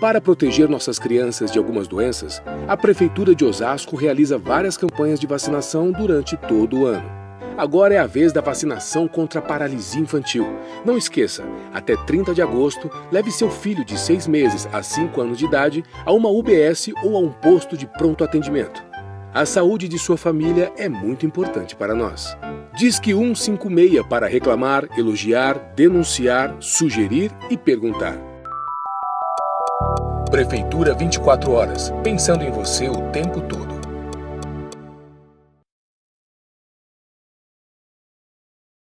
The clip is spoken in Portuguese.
Para proteger nossas crianças de algumas doenças, a Prefeitura de Osasco realiza várias campanhas de vacinação durante todo o ano. Agora é a vez da vacinação contra a paralisia infantil. Não esqueça, até 30 de agosto, leve seu filho de 6 meses a 5 anos de idade a uma UBS ou a um posto de pronto atendimento. A saúde de sua família é muito importante para nós. Disque 156 para reclamar, elogiar, denunciar, sugerir e perguntar. Prefeitura 24 horas, pensando em você o tempo todo.